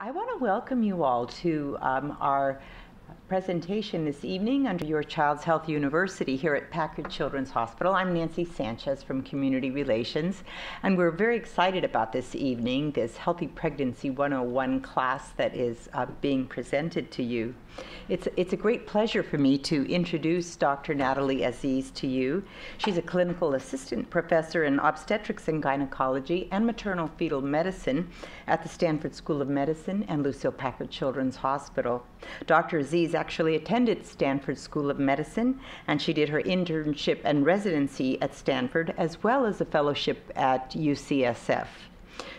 I want to welcome you all to um, our presentation this evening under Your Child's Health University here at Packard Children's Hospital. I'm Nancy Sanchez from Community Relations, and we're very excited about this evening, this Healthy Pregnancy 101 class that is uh, being presented to you. It's, it's a great pleasure for me to introduce Dr. Natali Aziz to you. She's a clinical assistant professor in obstetrics and gynecology and maternal fetal medicine at the Stanford School of Medicine and Lucile Packard Children's Hospital. Dr. Aziz actually attended Stanford School of Medicine, and she did her internship and residency at Stanford as well as a fellowship at UCSF.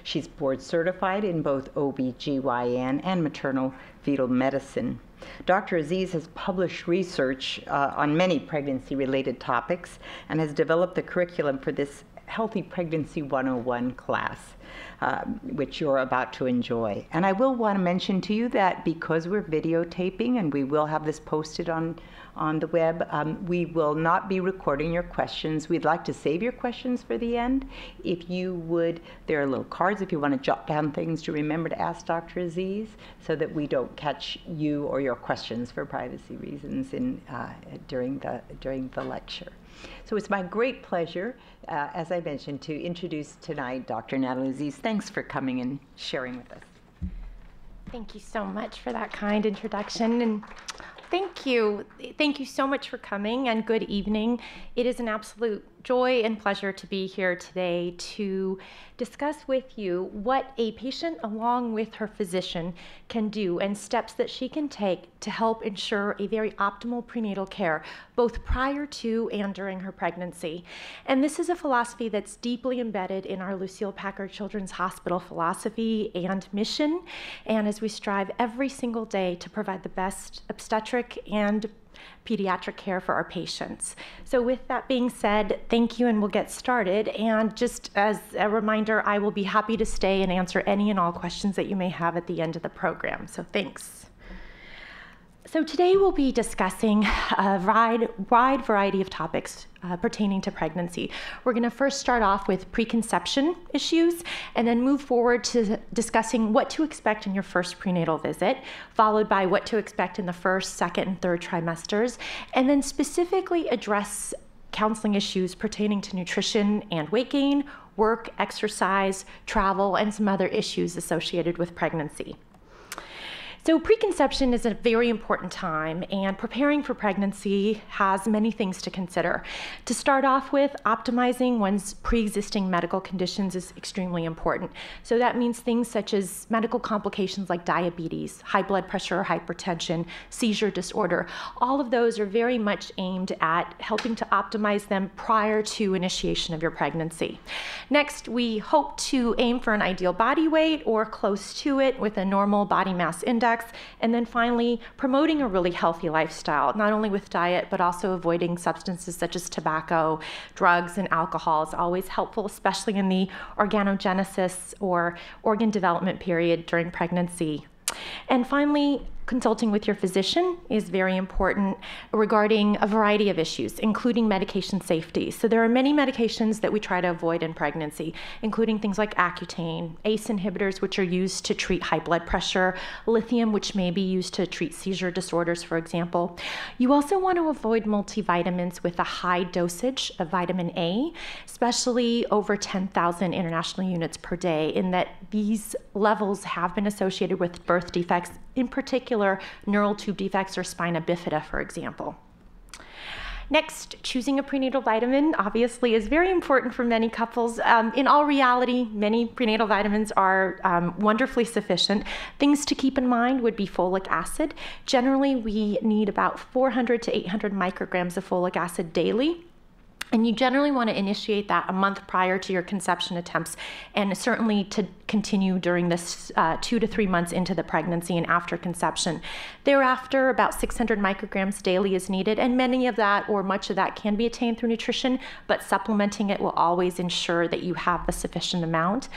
She's board certified in both OB/GYN and maternal fetal medicine. Dr. Aziz has published research uh, on many pregnancy related topics and has developed the curriculum for this Healthy Pregnancy 101 class. Um, which you're about to enjoy. And I will want to mention to you that because we're videotaping and we will have this posted on, on the web, um, we will not be recording your questions. We'd like to save your questions for the end. If you would, there are little cards if you want to jot down things to remember to ask Dr. Aziz so that we don't catch you or your questions for privacy reasons in, uh, during, the, during the lecture. So it's my great pleasure, uh, as I mentioned, to introduce tonight Dr. Natali Aziz. Thanks for coming and sharing with us. Thank you so much for that kind introduction. And thank you. Thank you so much for coming and good evening. It is an absolute joy and pleasure to be here today to discuss with you what a patient, along with her physician, can do and steps that she can take to help ensure a very optimal prenatal care, both prior to and during her pregnancy. And this is a philosophy that's deeply embedded in our Lucile Packard Children's Hospital philosophy and mission. And as we strive every single day to provide the best obstetric and pediatric care for our patients. So, with that being said, thank you, and we'll get started. And just as a reminder, I will be happy to stay and answer any and all questions that you may have at the end of the program. So, thanks. So today we'll be discussing a wide, wide variety of topics uh, pertaining to pregnancy. We're going to first start off with preconception issues and then move forward to discussing what to expect in your first prenatal visit, followed by what to expect in the first, second, and third trimesters, and then specifically address counseling issues pertaining to nutrition and weight gain, work, exercise, travel, and some other issues associated with pregnancy. So, preconception is a very important time, and preparing for pregnancy has many things to consider. To start off with, optimizing one's pre existing medical conditions is extremely important. So, that means things such as medical complications like diabetes, high blood pressure or hypertension, seizure disorder. All of those are very much aimed at helping to optimize them prior to initiation of your pregnancy. Next, we hope to aim for an ideal body weight or close to it with a normal body mass index and then finally, promoting a really healthy lifestyle, not only with diet, but also avoiding substances such as tobacco, drugs, and alcohol is always helpful, especially in the organogenesis or organ development period during pregnancy. And finally, Consulting with your physician is very important regarding a variety of issues, including medication safety. So, there are many medications that we try to avoid in pregnancy, including things like Accutane, ACE inhibitors, which are used to treat high blood pressure, lithium, which may be used to treat seizure disorders, for example. You also want to avoid multivitamins with a high dosage of vitamin A, especially over 10,000 international units per day, in that these levels have been associated with birth defects in particular neural tube defects or spina bifida, for example. Next, choosing a prenatal vitamin obviously is very important for many couples. Um, in all reality, many prenatal vitamins are um, wonderfully sufficient. Things to keep in mind would be folic acid. Generally, we need about 400 to 800 micrograms of folic acid daily and you generally want to initiate that a month prior to your conception attempts, and certainly to continue during this uh, two to three months into the pregnancy and after conception. Thereafter, about 600 micrograms daily is needed, and many of that or much of that can be attained through nutrition, but supplementing it will always ensure that you have the sufficient amount.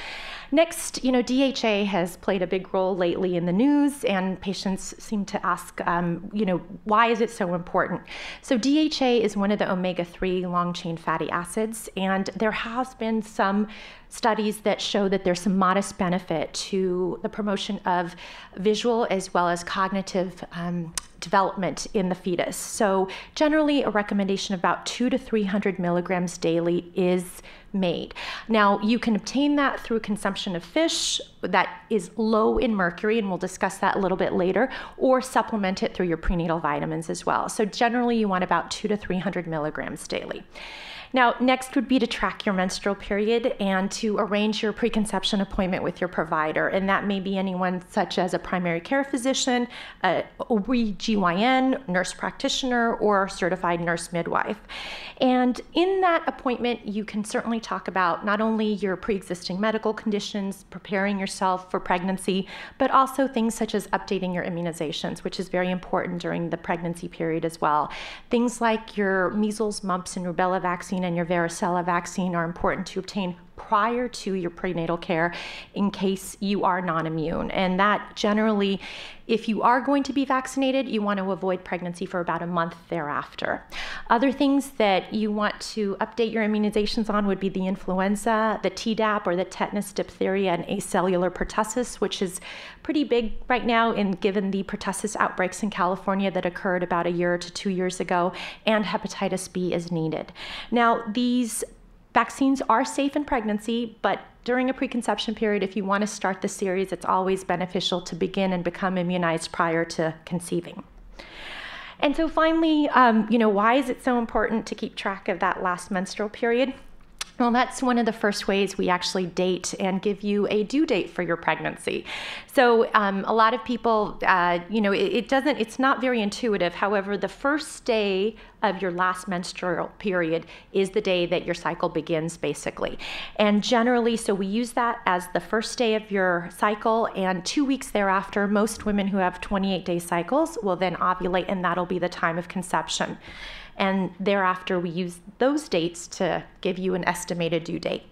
Next, you know, DHA has played a big role lately in the news, and patients seem to ask, um, you know, why is it so important? So, DHA is one of the omega 3 long chain fatty acids, and there has been some studies that show that there's some modest benefit to the promotion of visual as well as cognitive um, development in the fetus. So, generally, a recommendation of about two to 300 milligrams daily is made. Now, you can obtain that through consumption of fish that is low in mercury, and we'll discuss that a little bit later, or supplement it through your prenatal vitamins as well. So, generally, you want about two to 300 milligrams daily. Now, next would be to track your menstrual period and to arrange your preconception appointment with your provider. And that may be anyone such as a primary care physician, a OB/GYN, nurse practitioner, or certified nurse midwife. And in that appointment, you can certainly talk about not only your pre existing medical conditions, preparing yourself for pregnancy, but also things such as updating your immunizations, which is very important during the pregnancy period as well. Things like your measles, mumps, and rubella vaccine vaccine and your varicella vaccine are important to obtain prior to your prenatal care in case you are non immune. And that generally, if you are going to be vaccinated, you want to avoid pregnancy for about a month thereafter. Other things that you want to update your immunizations on would be the influenza, the Tdap or the tetanus, diphtheria, and acellular pertussis, which is pretty big right now in given the pertussis outbreaks in California that occurred about a year to two years ago, and hepatitis B is needed. Now, these Vaccines are safe in pregnancy, but during a preconception period, if you want to start the series, it's always beneficial to begin and become immunized prior to conceiving. And so, finally, um, you know, why is it so important to keep track of that last menstrual period? Well, that's one of the first ways we actually date and give you a due date for your pregnancy. So, um, a lot of people, uh, you know, it, it, doesn't, it's not very intuitive. However, the first day of your last menstrual period is the day that your cycle begins, basically. And generally, so we use that as the first day of your cycle, and two weeks thereafter, most women who have 28 day cycles will then ovulate, and that'll be the time of conception and thereafter we use those dates to give you an estimated due date.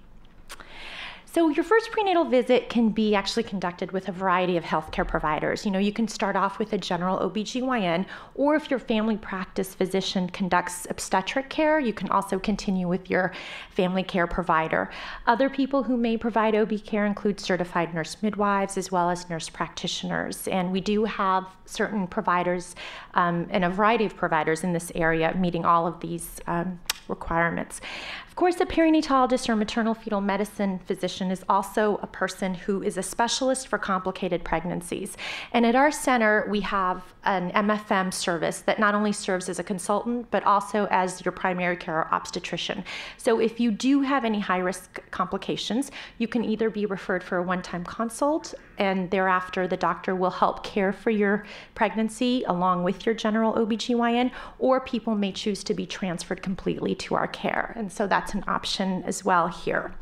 So, your first prenatal visit can be actually conducted with a variety of healthcare providers. You know, you can start off with a general OBGYN, or if your family practice physician conducts obstetric care, you can also continue with your family care provider. Other people who may provide OB care include certified nurse midwives as well as nurse practitioners. And we do have certain providers um, and a variety of providers in this area meeting all of these um, requirements. Of course, a perinatologist or maternal fetal medicine physician is also a person who is a specialist for complicated pregnancies. And at our center, we have an MFM service that not only serves as a consultant, but also as your primary care obstetrician. So if you do have any high risk complications, you can either be referred for a one time consult, and thereafter the doctor will help care for your pregnancy along with your general OBGYN, or people may choose to be transferred completely to our care. And so that's an option as well here.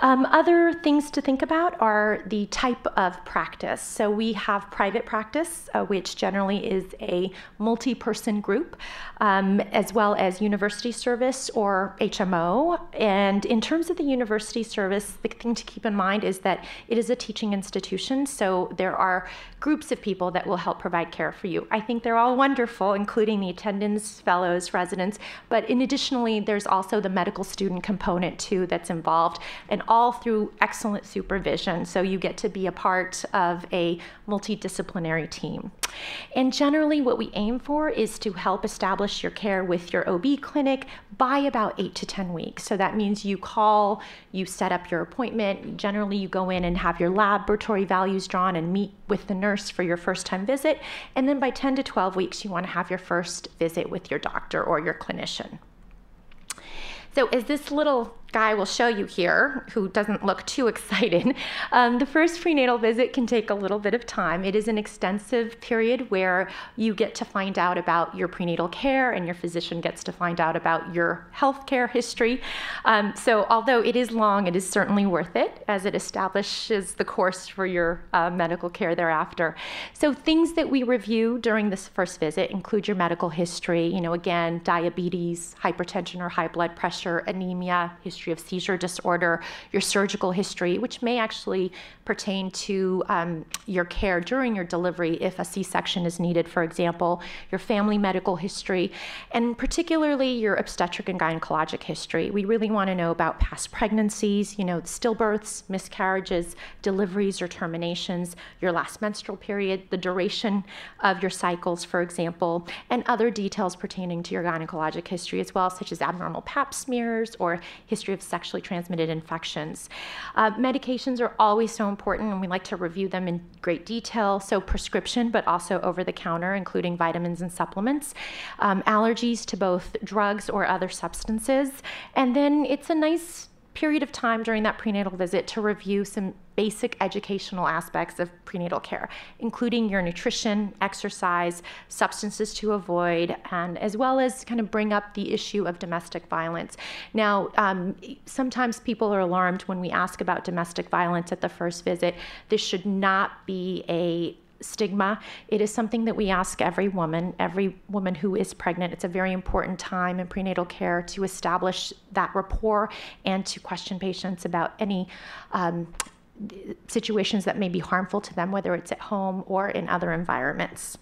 Um, other things to think about are the type of practice. So we have private practice, uh, which generally is a multi person group, um, as well as university service or HMO. And in terms of the university service, the thing to keep in mind is that it is a teaching institution, so there are groups of people that will help provide care for you. I think they're all wonderful, including the attendants, fellows, residents, but in additionally, there's also the medical student component too that's involved. And all through excellent supervision. So you get to be a part of a multidisciplinary team. And generally, what we aim for is to help establish your care with your OB clinic by about eight to 10 weeks. So that means you call, you set up your appointment. Generally, you go in and have your laboratory values drawn and meet with the nurse for your first time visit. And then by 10 to 12 weeks, you want to have your first visit with your doctor or your clinician. So, as this little guy will show you here, who doesn't look too excited, um, the first prenatal visit can take a little bit of time. It is an extensive period where you get to find out about your prenatal care and your physician gets to find out about your health care history. Um, so, although it is long, it is certainly worth it as it establishes the course for your uh, medical care thereafter. So, things that we review during this first visit include your medical history, you know, again, diabetes, hypertension or high blood pressure, anemia, history history of seizure disorder, your surgical history, which may actually pertain to um, your care during your delivery if a C section is needed, for example, your family medical history, and particularly your obstetric and gynecologic history. We really want to know about past pregnancies, you know, stillbirths, miscarriages, deliveries or terminations, your last menstrual period, the duration of your cycles, for example, and other details pertaining to your gynecologic history as well, such as abnormal pap smears or history of sexually transmitted infections. Uh, medications are always so important, and we like to review them in great detail. So, prescription, but also over the counter, including vitamins and supplements, um, allergies to both drugs or other substances. And then it's a nice period of time during that prenatal visit to review some basic educational aspects of prenatal care, including your nutrition, exercise, substances to avoid, and as well as kind of bring up the issue of domestic violence. Now, um, sometimes people are alarmed when we ask about domestic violence at the first visit. This should not be a stigma. It is something that we ask every woman, every woman who is pregnant. It's a very important time in prenatal care to establish that rapport and to question patients about any. Um, situations that may be harmful to them, whether it's at home or in other environments.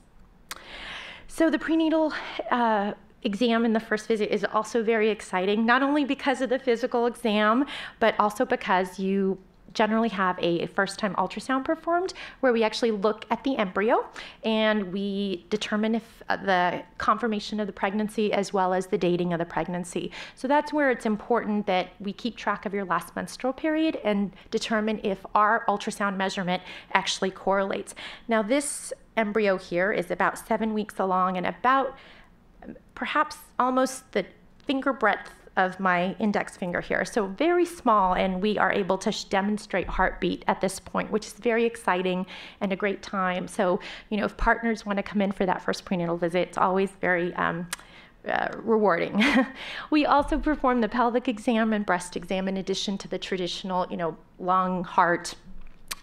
So, the prenatal uh, exam in the first visit is also very exciting, not only because of the physical exam, but also because you generally have a first time ultrasound performed where we actually look at the embryo and we determine if uh, the confirmation of the pregnancy as well as the dating of the pregnancy. So that's where it's important that we keep track of your last menstrual period and determine if our ultrasound measurement actually correlates. Now, this embryo here is about seven weeks along and about perhaps almost the finger breadth of my index finger here. So very small, and we are able to demonstrate heartbeat at this point, which is very exciting and a great time. So, you know, if partners want to come in for that first prenatal visit, it's always very um, uh, rewarding. we also perform the pelvic exam and breast exam in addition to the traditional, you know, lung, heart,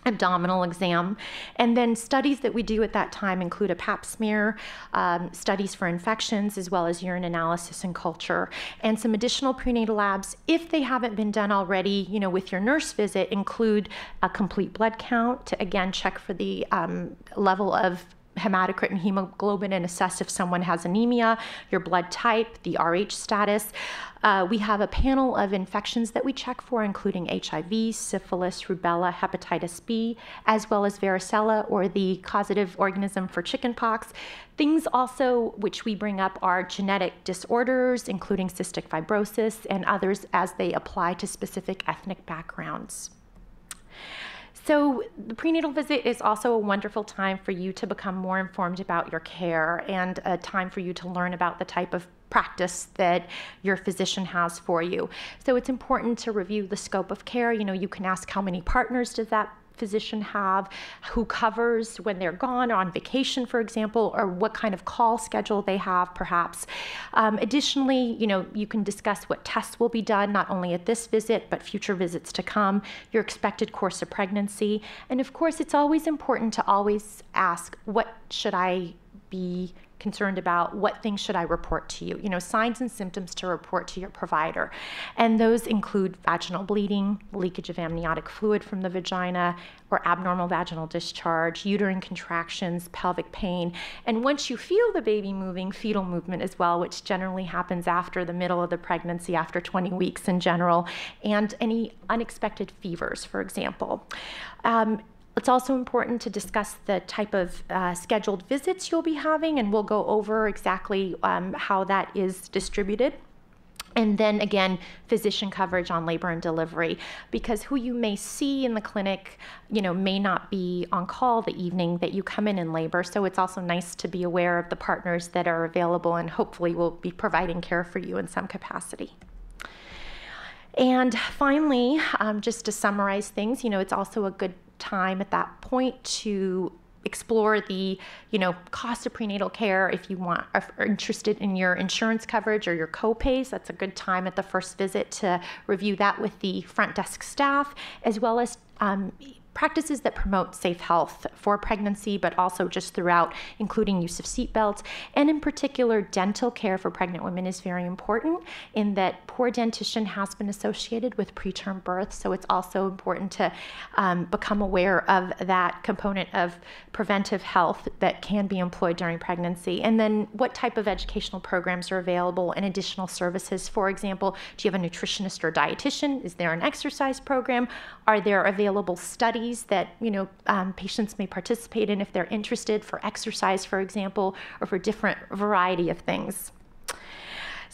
abdominal exam. And then studies that we do at that time include a pap smear, um, studies for infections, as well as urine analysis and culture, and some additional prenatal labs, if they haven't been done already, you know, with your nurse visit, include a complete blood count to again check for the um, level of hematocrit and hemoglobin and assess if someone has anemia, your blood type, the Rh status. Uh, we have a panel of infections that we check for, including HIV, syphilis, rubella, hepatitis B, as well as varicella or the causative organism for chickenpox. Things also which we bring up are genetic disorders, including cystic fibrosis, and others as they apply to specific ethnic backgrounds. So, the prenatal visit is also a wonderful time for you to become more informed about your care and a time for you to learn about the type of practice that your physician has for you. So, it's important to review the scope of care. You know, you can ask how many partners does that physician have, who covers when they're gone or on vacation, for example, or what kind of call schedule they have, perhaps. Um, additionally, you know, you can discuss what tests will be done not only at this visit but future visits to come, your expected course of pregnancy, and of course, it's always important to always ask, what should I be concerned about what things should I report to you, you know, signs and symptoms to report to your provider. And those include vaginal bleeding, leakage of amniotic fluid from the vagina, or abnormal vaginal discharge, uterine contractions, pelvic pain. And once you feel the baby moving, fetal movement as well, which generally happens after the middle of the pregnancy, after 20 weeks in general, and any unexpected fevers, for example. Um, it's also important to discuss the type of uh, scheduled visits you'll be having, and we'll go over exactly um, how that is distributed. And then again, physician coverage on labor and delivery, because who you may see in the clinic, you know, may not be on call the evening that you come in in labor. So it's also nice to be aware of the partners that are available and hopefully will be providing care for you in some capacity. And finally, um, just to summarize things, you know, it's also a good time at that point to explore the you know cost of prenatal care. If you want are interested in your insurance coverage or your copays that's a good time at the first visit to review that with the front desk staff as well as um, practices that promote safe health for pregnancy, but also just throughout, including use of seatbelts. And in particular, dental care for pregnant women is very important in that poor dentition has been associated with preterm birth. So it's also important to um, become aware of that component of preventive health that can be employed during pregnancy. And then what type of educational programs are available and additional services. For example, do you have a nutritionist or dietitian? Is there an exercise program? Are there available studies? That you know um, patients may participate in if they're interested for exercise, for example, or for different variety of things.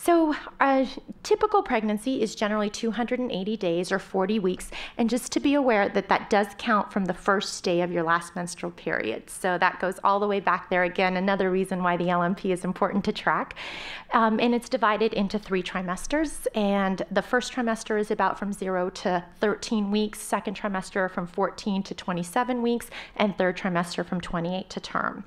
So, a typical pregnancy is generally 280 days or 40 weeks, and just to be aware that that does count from the first day of your last menstrual period. So, that goes all the way back there again, another reason why the LMP is important to track. Um, and it's divided into three trimesters, and the first trimester is about from 0 to 13 weeks, second trimester from 14 to 27 weeks, and third trimester from 28 to term.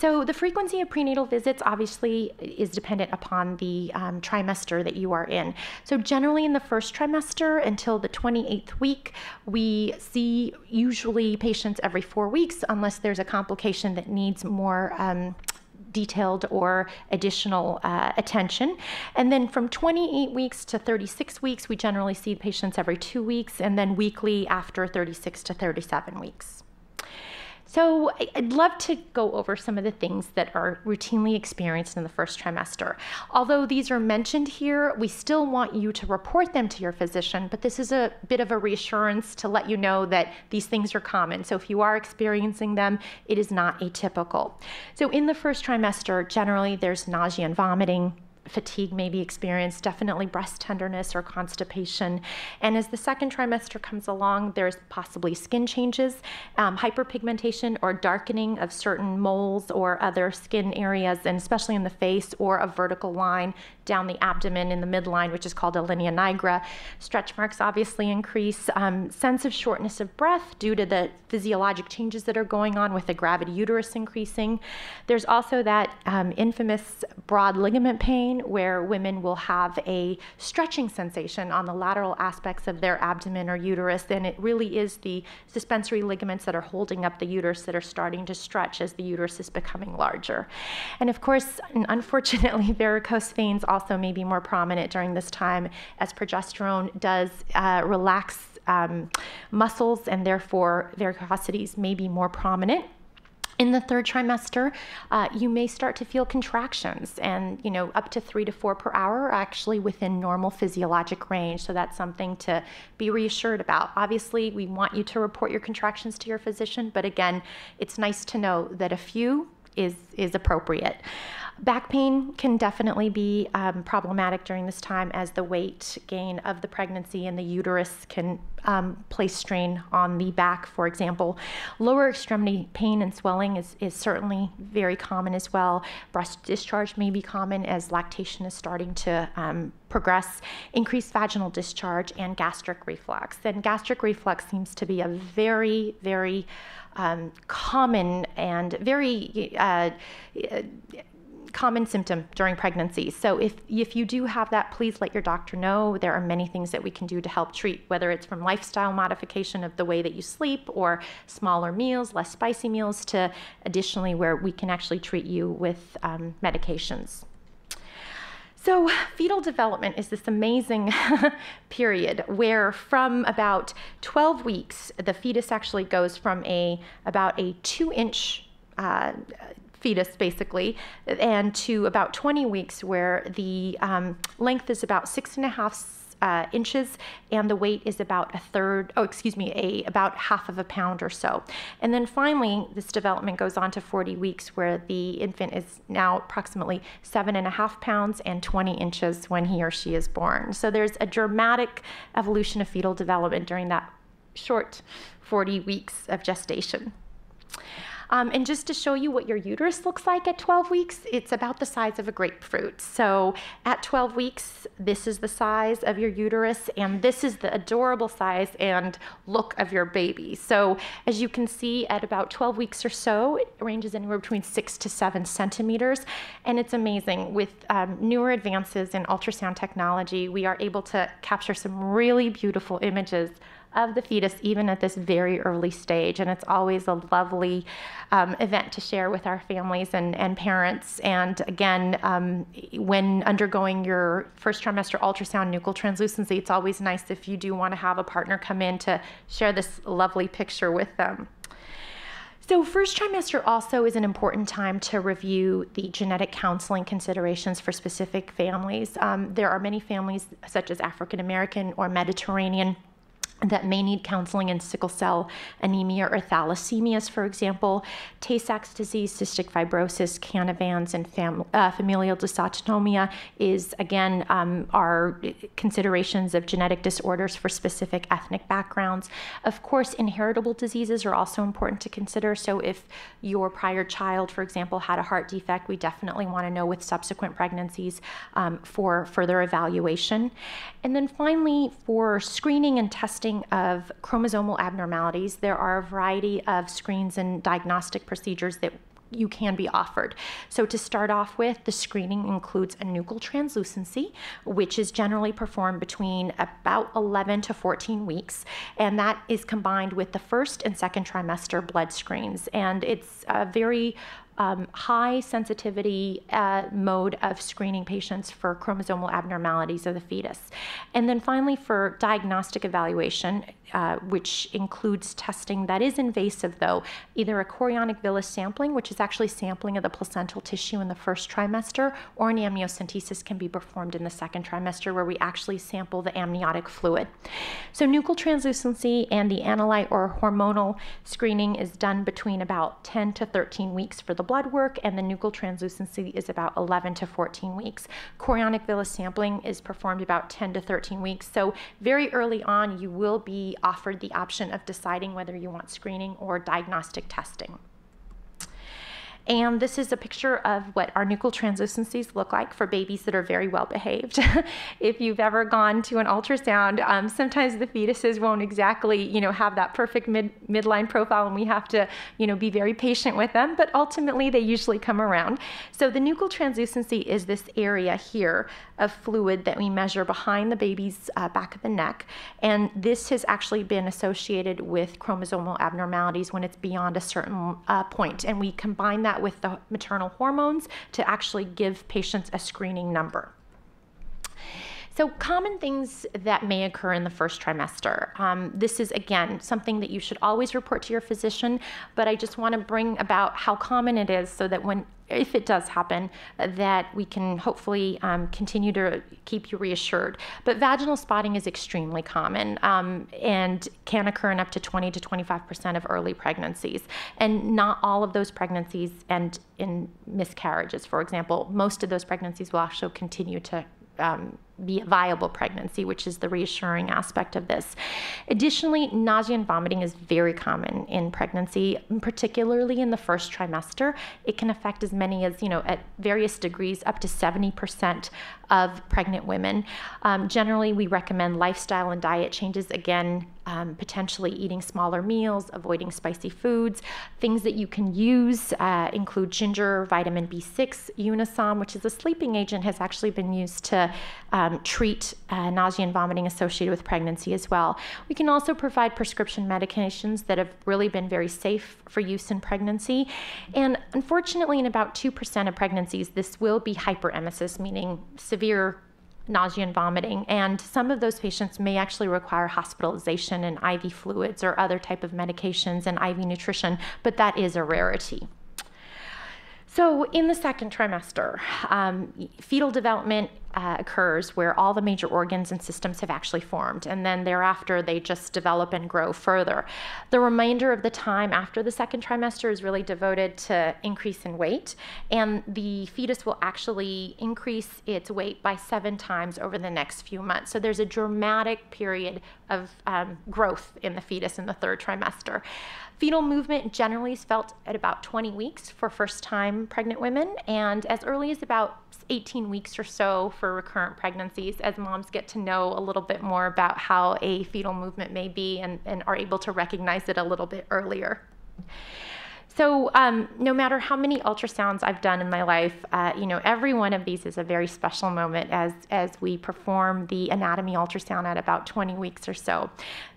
So the frequency of prenatal visits obviously is dependent upon the um, trimester that you are in. So generally in the first trimester until the 28th week, we see usually patients every four weeks unless there's a complication that needs more um, detailed or additional uh, attention. And then from 28 weeks to 36 weeks, we generally see patients every two weeks, and then weekly after 36 to 37 weeks. So, I'd love to go over some of the things that are routinely experienced in the first trimester. Although these are mentioned here, we still want you to report them to your physician, but this is a bit of a reassurance to let you know that these things are common. So, if you are experiencing them, it is not atypical. So, in the first trimester, generally there's nausea and vomiting fatigue may be experienced, definitely breast tenderness or constipation. And as the second trimester comes along, there's possibly skin changes, um, hyperpigmentation or darkening of certain moles or other skin areas, and especially in the face, or a vertical line down the abdomen in the midline, which is called a linea nigra. Stretch marks obviously increase. Um, sense of shortness of breath due to the physiologic changes that are going on with the gravid uterus increasing. There's also that um, infamous broad ligament pain where women will have a stretching sensation on the lateral aspects of their abdomen or uterus, and it really is the suspensory ligaments that are holding up the uterus that are starting to stretch as the uterus is becoming larger. And of course, unfortunately, varicose veins also may be more prominent during this time as progesterone does uh, relax um, muscles and therefore varicosities may be more prominent. In the third trimester, uh, you may start to feel contractions, and you know up to three to four per hour are actually within normal physiologic range. So that's something to be reassured about. Obviously, we want you to report your contractions to your physician, but again, it's nice to know that a few is is appropriate. Back pain can definitely be um, problematic during this time as the weight gain of the pregnancy and the uterus can um, place strain on the back, for example. Lower extremity pain and swelling is, is certainly very common as well. Breast discharge may be common as lactation is starting to um, progress. Increased vaginal discharge and gastric reflux. And gastric reflux seems to be a very, very um, common and very uh, common symptom during pregnancy. So if if you do have that, please let your doctor know. There are many things that we can do to help treat, whether it's from lifestyle modification of the way that you sleep or smaller meals, less spicy meals, to additionally where we can actually treat you with um, medications. So, fetal development is this amazing period where, from about 12 weeks, the fetus actually goes from a about a two inch uh, fetus basically, and to about 20 weeks where the um, length is about six and a half uh, inches and the weight is about a third, oh, excuse me, a about half of a pound or so. And then finally, this development goes on to 40 weeks where the infant is now approximately seven and a half pounds and 20 inches when he or she is born. So there's a dramatic evolution of fetal development during that short 40 weeks of gestation. Um, and just to show you what your uterus looks like at 12 weeks, it's about the size of a grapefruit. So at 12 weeks, this is the size of your uterus, and this is the adorable size and look of your baby. So as you can see, at about 12 weeks or so, it ranges anywhere between six to seven centimeters, and it's amazing. With um, newer advances in ultrasound technology, we are able to capture some really beautiful images of the fetus, even at this very early stage. And it's always a lovely um, event to share with our families and, and parents. And again, um, when undergoing your first trimester ultrasound nuchal translucency, it's always nice if you do want to have a partner come in to share this lovely picture with them. So, first trimester also is an important time to review the genetic counseling considerations for specific families. Um, there are many families, such as African American or Mediterranean that may need counseling in sickle cell anemia or thalassemias, for example, Tay Sachs disease, cystic fibrosis, Canavan's, and fam- uh, familial dysautonomia is again um, considerations of genetic disorders for specific ethnic backgrounds. Of course, inheritable diseases are also important to consider. So, if your prior child, for example, had a heart defect, we definitely want to know with subsequent pregnancies um, for further evaluation. And then finally, for screening and testing testing of chromosomal abnormalities, there are a variety of screens and diagnostic procedures that you can be offered. So, to start off with, the screening includes a nuchal translucency, which is generally performed between about 11 to 14 weeks, and that is combined with the first and second trimester blood screens. And it's a very um, high sensitivity uh, mode of screening patients for chromosomal abnormalities of the fetus. And then finally, for diagnostic evaluation, uh, which includes testing that is invasive, though, either a chorionic villus sampling, which is actually sampling of the placental tissue in the first trimester, or an amniocentesis can be performed in the second trimester, where we actually sample the amniotic fluid. So, nuchal translucency and the analyte or hormonal screening is done between about 10 to 13 weeks for the blood work, and the nuchal translucency is about 11 to 14 weeks. Chorionic villus sampling is performed about 10 to 13 weeks. So, very early on, you will be offered the option of deciding whether you want screening or diagnostic testing. And this is a picture of what our nuchal translucencies look like for babies that are very well behaved. if you've ever gone to an ultrasound, um, sometimes the fetuses won't exactly, you know, have that perfect mid midline profile, and we have to, you know, be very patient with them. But ultimately, they usually come around. So the nuchal translucency is this area here of fluid that we measure behind the baby's uh, back of the neck, and this has actually been associated with chromosomal abnormalities when it's beyond a certain uh, point, and we combine that that with the maternal hormones to actually give patients a screening number. So, common things that may occur in the first trimester. Um, this is, again, something that you should always report to your physician, but I just want to bring about how common it is so that when if it does happen, that we can hopefully um, continue to keep you reassured. But vaginal spotting is extremely common um, and can occur in up to 20 to 25% of early pregnancies. And not all of those pregnancies end in miscarriages, for example. Most of those pregnancies will also continue to um, be a viable pregnancy, which is the reassuring aspect of this. Additionally, nausea and vomiting is very common in pregnancy, particularly in the first trimester. It can affect as many as, you know, at various degrees, up to 70% of pregnant women. Um, generally, we recommend lifestyle and diet changes. Again, um, potentially eating smaller meals, avoiding spicy foods. Things that you can use uh, include ginger, vitamin B6, Unisom, which is a sleeping agent, has actually been used to um, treat uh, nausea and vomiting associated with pregnancy as well. We can also provide prescription medications that have really been very safe for use in pregnancy. And unfortunately, in about 2% of pregnancies, this will be hyperemesis, meaning severe nausea and vomiting. And some of those patients may actually require hospitalization and iv fluids or other type of medications and iv nutrition but that is a rarity so, in the second trimester, um, fetal development uh, occurs where all the major organs and systems have actually formed, and then thereafter they just develop and grow further. The remainder of the time after the second trimester is really devoted to increase in weight, and the fetus will actually increase its weight by seven times over the next few months. So, there's a dramatic period of um, growth in the fetus in the third trimester. Fetal movement generally is felt at about 20 weeks for first time pregnant women, and as early as about 18 weeks or so for recurrent pregnancies as moms get to know a little bit more about how a fetal movement may be and, and are able to recognize it a little bit earlier. So, um, no matter how many ultrasounds I've done in my life, uh, you know, every one of these is a very special moment as as we perform the anatomy ultrasound at about 20 weeks or so.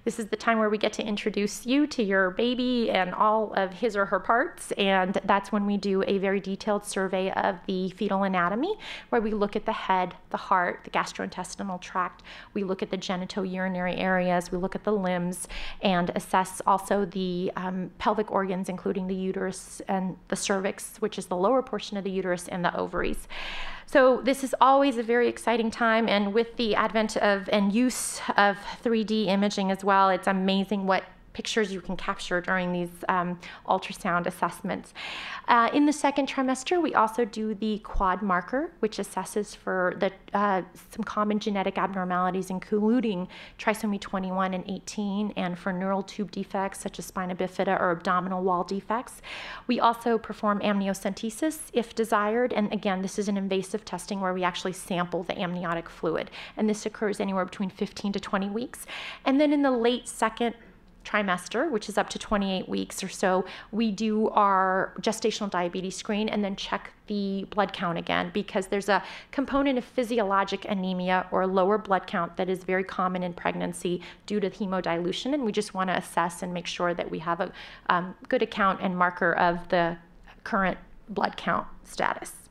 This is the time where we get to introduce you to your baby and all of his or her parts. And that's when we do a very detailed survey of the fetal anatomy, where we look at the head, the heart, the gastrointestinal tract. We look at the genitourinary areas, we look at the limbs, and assess also the um, pelvic organs, including the uterus and the cervix, which is the lower portion of the uterus, and the ovaries. So this is always a very exciting time, and with the advent of and use of 3D imaging as well, it's amazing what pictures you can capture during these um, ultrasound assessments. Uh, in the second trimester, we also do the quad marker, which assesses for the, uh, some common genetic abnormalities, including trisomy 21 and 18, and for neural tube defects such as spina bifida or abdominal wall defects. We also perform amniocentesis if desired, and again, this is an invasive testing where we actually sample the amniotic fluid, and this occurs anywhere between 15 to 20 weeks. And then in the late second trimester, which is up to 28 weeks or so, we do our gestational diabetes screen and then check the blood count again because there's a component of physiologic anemia or lower blood count that is very common in pregnancy due to hemodilution. And we just want to assess and make sure that we have a um, good account and marker of the current blood count status.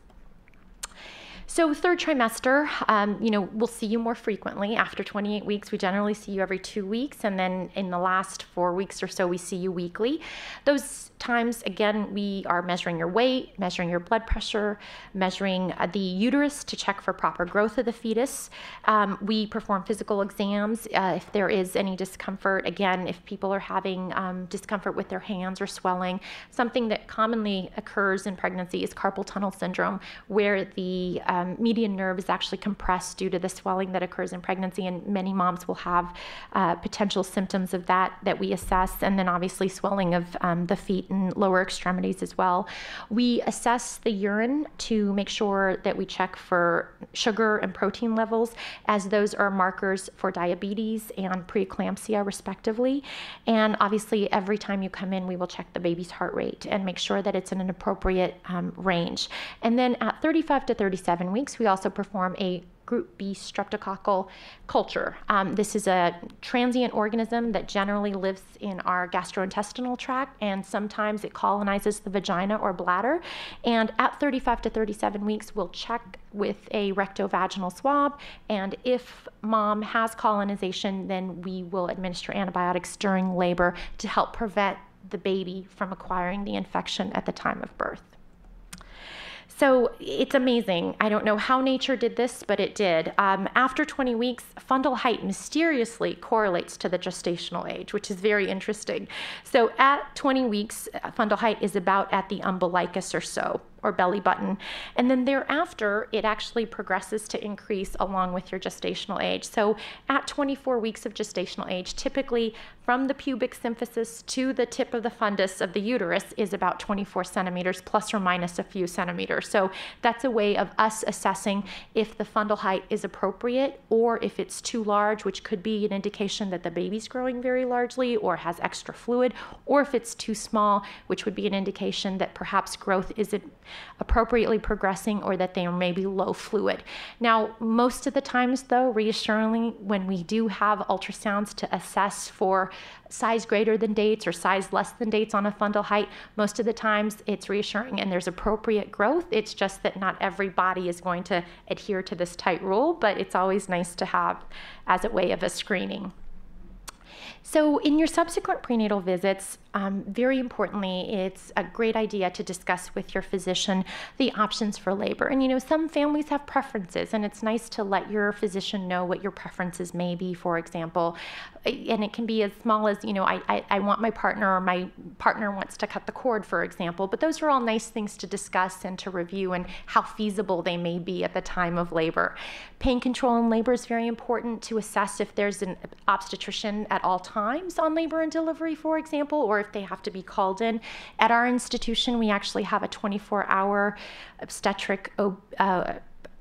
So third trimester, um, you know, we'll see you more frequently. After 28 weeks, we generally see you every two weeks, and then in the last four weeks or so, we see you weekly. Those times, again, we are measuring your weight, measuring your blood pressure, measuring uh, the uterus to check for proper growth of the fetus. Um, we perform physical exams uh, if there is any discomfort. Again, if people are having um, discomfort with their hands or swelling, something that commonly occurs in pregnancy is carpal tunnel syndrome, where the um, median nerve is actually compressed due to the swelling that occurs in pregnancy, and many moms will have uh, potential symptoms of that that we assess, and then obviously swelling of um, the feet and lower extremities as well. We assess the urine to make sure that we check for sugar and protein levels, as those are markers for diabetes and preeclampsia, respectively. And obviously, every time you come in, we will check the baby's heart rate and make sure that it's in an appropriate um, range. And then at 35 to 37 weeks, we also perform a group B streptococcal culture. Um, this is a transient organism that generally lives in our gastrointestinal tract, and sometimes it colonizes the vagina or bladder. And at 35 to 37 weeks, we'll check with a rectovaginal swab, and if mom has colonization, then we will administer antibiotics during labor to help prevent the baby from acquiring the infection at the time of birth. So it's amazing. I don't know how nature did this, but it did. Um, after 20 weeks, fundal height mysteriously correlates to the gestational age, which is very interesting. So at 20 weeks, fundal height is about at the umbilicus or so or belly button. And then thereafter, it actually progresses to increase along with your gestational age. So at 24 weeks of gestational age, typically from the pubic symphysis to the tip of the fundus of the uterus is about 24 centimeters plus or minus a few centimeters. So that's a way of us assessing if the fundal height is appropriate or if it's too large, which could be an indication that the baby's growing very largely or has extra fluid, or if it's too small, which would be an indication that perhaps growth isn't appropriately progressing or that they are maybe low fluid. Now, most of the times, though, reassuringly, when we do have ultrasounds to assess for size greater than dates or size less than dates on a fundal height, most of the times it's reassuring and there's appropriate growth. It's just that not every body is going to adhere to this tight rule, but it's always nice to have as a way of a screening. So, in your subsequent prenatal visits, um, very importantly, it's a great idea to discuss with your physician the options for labor. And you know, some families have preferences, and it's nice to let your physician know what your preferences may be, for example. And it can be as small as, you know, I, I, I want my partner or my partner wants to cut the cord, for example. But those are all nice things to discuss and to review and how feasible they may be at the time of labor. Pain control in labor is very important to assess if there's an obstetrician at all times on labor and delivery, for example, or if they have to be called in. At our institution, we actually have a 24 hour obstetric. Uh,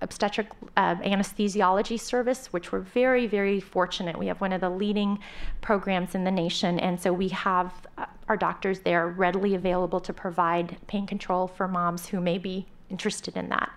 obstetric uh, anesthesiology service, which we're very, very fortunate. We have one of the leading programs in the nation, and so we have uh, our doctors there readily available to provide pain control for moms who may be interested in that.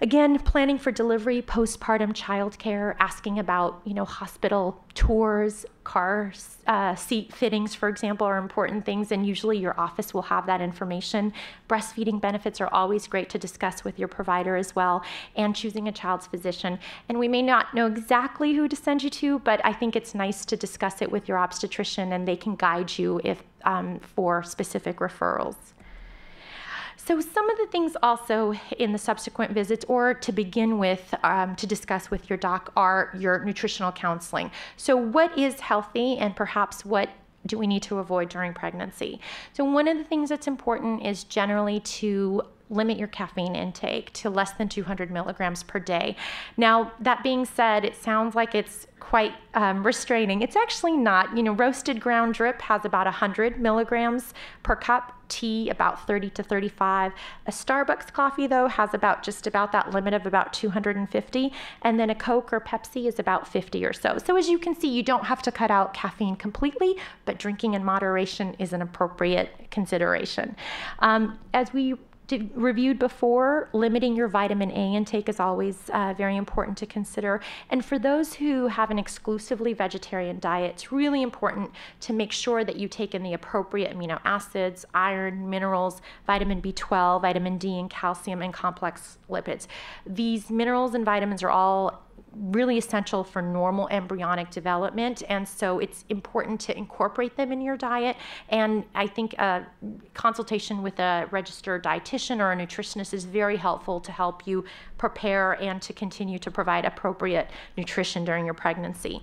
Again, planning for delivery, postpartum childcare, asking about, you know, hospital tours, car uh, seat fittings, for example, are important things, and usually your office will have that information. Breastfeeding benefits are always great to discuss with your provider as well, and choosing a child's physician. And we may not know exactly who to send you to, but I think it's nice to discuss it with your obstetrician, and they can guide you if um, for specific referrals. So, some of the things also in the subsequent visits, or to begin with, um, to discuss with your doc, are your nutritional counseling. So, what is healthy, and perhaps what do we need to avoid during pregnancy? So, one of the things that's important is generally to limit your caffeine intake to less than 200 milligrams per day. Now, that being said, it sounds like it's quite um, restraining. It's actually not. You know, roasted ground drip has about 100 milligrams per cup, tea about 30 to 35. A Starbucks coffee, though, has about just about that limit of about 250. And then a Coke or Pepsi is about 50 or so. So, as you can see, you don't have to cut out caffeine completely, but drinking in moderation is an appropriate consideration. Um, as we reviewed before, limiting your vitamin A intake is always uh, very important to consider. And for those who have an exclusively vegetarian diet, it's really important to make sure that you take in the appropriate amino acids, iron, minerals, vitamin B12, vitamin D, and calcium, and complex lipids. These minerals and vitamins are all really essential for normal embryonic development. And so it's important to incorporate them in your diet. And I think a consultation with a registered dietitian or a nutritionist is very helpful to help you prepare and to continue to provide appropriate nutrition during your pregnancy.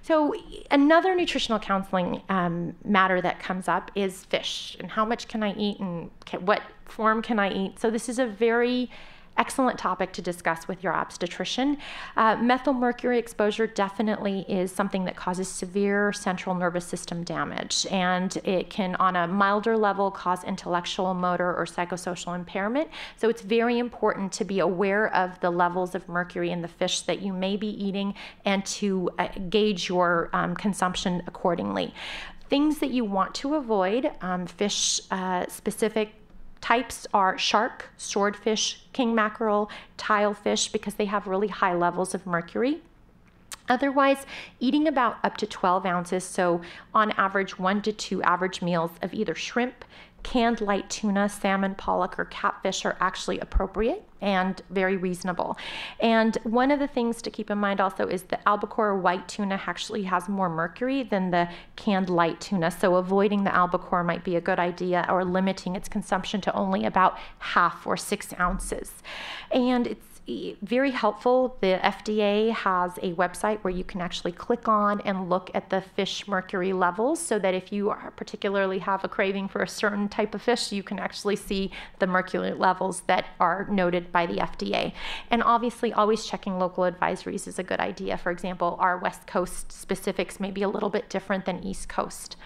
So, another nutritional counseling um, matter that comes up is fish and how much can I eat and can, what form can I eat. So, this is a very excellent topic to discuss with your obstetrician. Uh, methyl mercury exposure definitely is something that causes severe central nervous system damage, and it can, on a milder level, cause intellectual, motor, or psychosocial impairment. So it's very important to be aware of the levels of mercury in the fish that you may be eating and to uh, gauge your um, consumption accordingly. Things that you want to avoid, um, fish uh, specific types are shark, swordfish, king mackerel, tilefish because they have really high levels of mercury. Otherwise, eating about up to 12 ounces, so on average, one to two average meals of either shrimp, canned light tuna, salmon, pollock, or catfish are actually appropriate and very reasonable. And one of the things to keep in mind also is the albacore white tuna actually has more mercury than the canned light tuna. So avoiding the albacore might be a good idea or limiting its consumption to only about half or six ounces. And it's very helpful. The FDA has a website where you can actually click on and look at the fish mercury levels so that if you particularly have a craving for a certain type of fish, you can actually see the mercury levels that are noted by the FDA. And obviously, always checking local advisories is a good idea. For example, our West Coast specifics may be a little bit different than East Coast.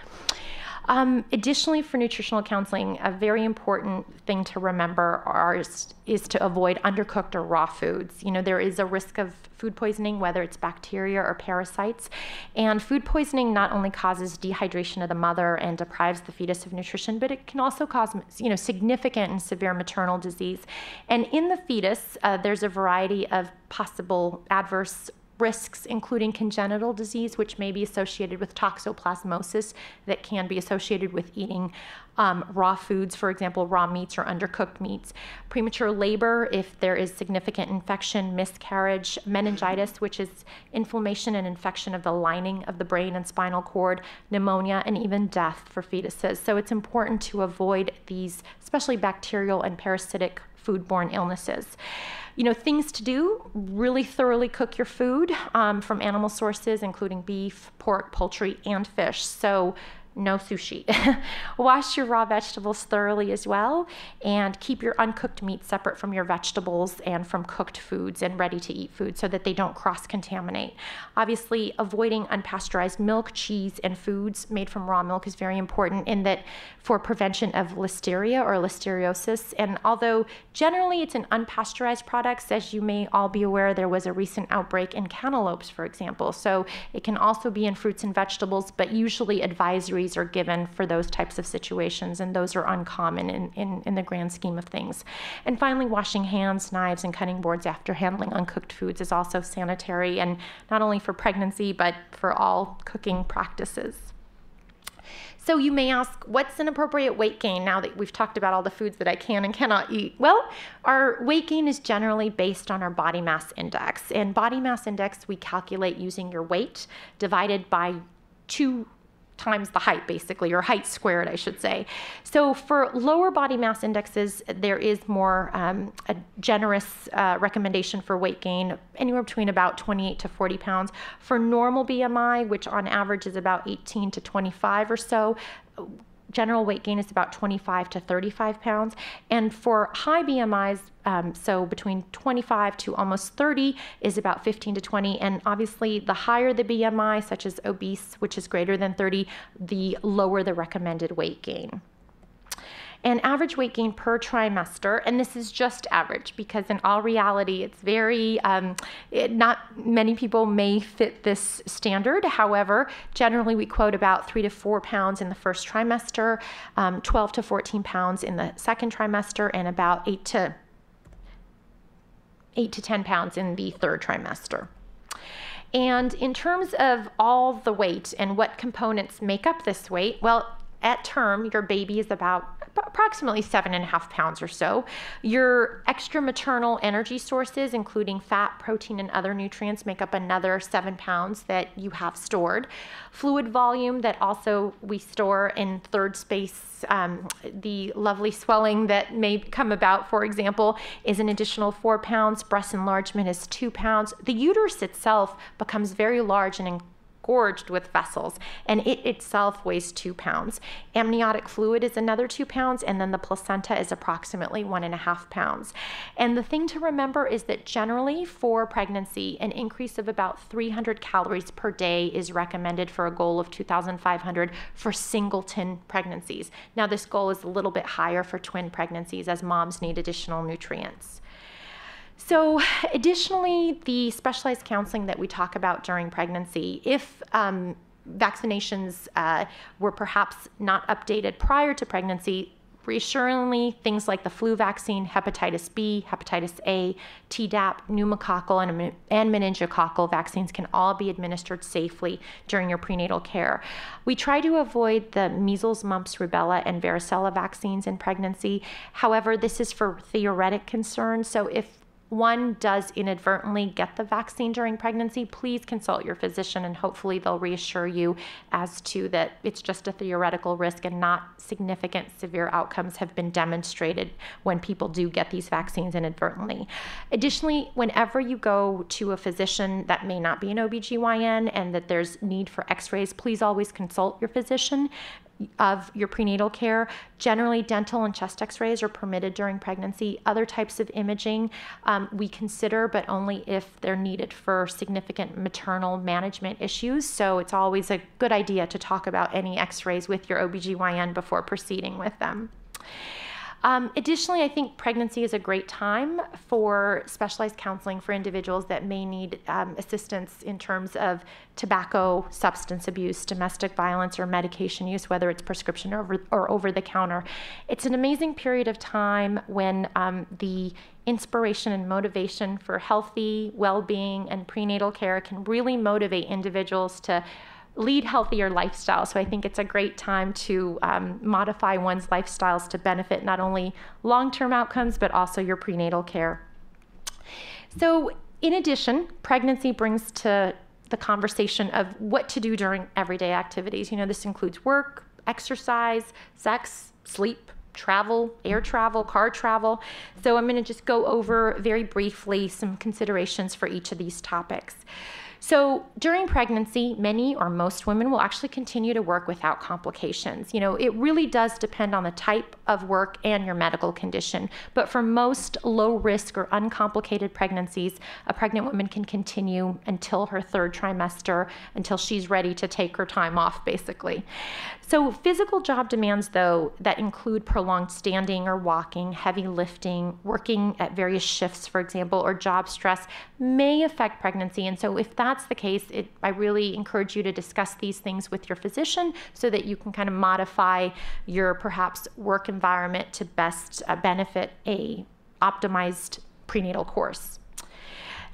Um, additionally, for nutritional counseling, a very important thing to remember are, is, is to avoid undercooked or raw foods. You know, there is a risk of food poisoning, whether it's bacteria or parasites. And food poisoning not only causes dehydration of the mother and deprives the fetus of nutrition, but it can also cause, you know, significant and severe maternal disease. And in the fetus, uh, there's a variety of possible adverse risks, including congenital disease, which may be associated with toxoplasmosis, that can be associated with eating um, raw foods, for example, raw meats or undercooked meats. Premature labor, if there is significant infection, miscarriage, meningitis, which is inflammation and infection of the lining of the brain and spinal cord, pneumonia, and even death for fetuses. So it's important to avoid these, especially bacterial and parasitic foodborne illnesses you know, things to do really thoroughly cook your food um, from animal sources, including beef, pork, poultry, and fish. So, no sushi. Wash your raw vegetables thoroughly as well, and keep your uncooked meat separate from your vegetables and from cooked foods and ready to eat foods so that they don't cross contaminate. Obviously, avoiding unpasteurized milk, cheese, and foods made from raw milk is very important in that for prevention of listeria or listeriosis. And although generally it's in unpasteurized products, as you may all be aware, there was a recent outbreak in cantaloupes, for example. So it can also be in fruits and vegetables, but usually advisory toiletries are given for those types of situations, and those are uncommon in, in, in the grand scheme of things. And finally, washing hands, knives, and cutting boards after handling uncooked foods is also sanitary, and not only for pregnancy, but for all cooking practices. So you may ask, what's an appropriate weight gain now that we've talked about all the foods that I can and cannot eat? Well, our weight gain is generally based on our body mass index. And body mass index we calculate using your weight divided by two times the height, basically, or height squared, I should say. So for lower body mass indexes, there is more um, a generous uh, recommendation for weight gain, anywhere between about 28 to 40 pounds. For normal BMI, which on average is about 18 to 25 or so, general weight gain is about 25 to 35 pounds. And for high BMIs, um, so between 25 to almost 30 is about 15 to 20. And obviously, the higher the BMI, such as obese, which is greater than 30, the lower the recommended weight gain and average weight gain per trimester. And this is just average because, in all reality, it's very, um, it, not many people may fit this standard. However, generally we quote about three to four pounds in the first trimester, um, 12 to 14 pounds in the second trimester, and about eight to eight to 10 pounds in the third trimester. And in terms of all the weight and what components make up this weight, well, at term, your baby is about approximately seven and a half pounds or so. Your extra maternal energy sources, including fat, protein, and other nutrients, make up another seven pounds that you have stored. Fluid volume that also we store in third space, um, the lovely swelling that may come about, for example, is an additional four pounds. Breast enlargement is two pounds. The uterus itself becomes very large and gorged with vessels, and it itself weighs two pounds. Amniotic fluid is another two pounds, and then the placenta is approximately one and a half pounds. And the thing to remember is that generally for pregnancy, an increase of about 300 calories per day is recommended for a goal of 2,500 for singleton pregnancies. Now, this goal is a little bit higher for twin pregnancies as moms need additional nutrients. So, additionally, the specialized counseling that we talk about during pregnancy, if um, vaccinations uh, were perhaps not updated prior to pregnancy, reassuringly, things like the flu vaccine, hepatitis B, hepatitis A, Tdap, pneumococcal, and, and meningococcal vaccines can all be administered safely during your prenatal care. We try to avoid the measles, mumps, rubella, and varicella vaccines in pregnancy. However, this is for theoretic concerns. So, if one does inadvertently get the vaccine during pregnancy, please consult your physician and hopefully they'll reassure you as to that it's just a theoretical risk and not significant severe outcomes have been demonstrated when people do get these vaccines inadvertently. Additionally, whenever you go to a physician that may not be an OBGYN and that there's need for x-rays, please always consult your physician of your prenatal care. Generally, dental and chest x rays are permitted during pregnancy. Other types of imaging um, we consider, but only if they're needed for significant maternal management issues. So it's always a good idea to talk about any x rays with your OBGYN before proceeding with them. Um, additionally, I think pregnancy is a great time for specialized counseling for individuals that may need um, assistance in terms of tobacco, substance abuse, domestic violence, or medication use, whether it's prescription or over, or over the counter. It's an amazing period of time when um, the inspiration and motivation for healthy well being and prenatal care can really motivate individuals to lead healthier lifestyles. So I think it's a great time to um, modify one's lifestyles to benefit not only long term outcomes, but also your prenatal care. So, in addition, pregnancy brings to the conversation of what to do during everyday activities. You know, this includes work, exercise, sex, sleep, travel, air travel, car travel. So I'm going to just go over very briefly some considerations for each of these topics. So during pregnancy, many or most women will actually continue to work without complications. You know, it really does depend on the type of work and your medical condition. But for most low risk or uncomplicated pregnancies, a pregnant woman can continue until her third trimester, until she's ready to take her time off, basically. So, physical job demands, though, that include prolonged standing or walking, heavy lifting, working at various shifts, for example, or job stress, may affect pregnancy. And so, if that's the case, it, I really encourage you to discuss these things with your physician so that you can kind of modify your perhaps work environment to best uh, benefit a optimized prenatal course.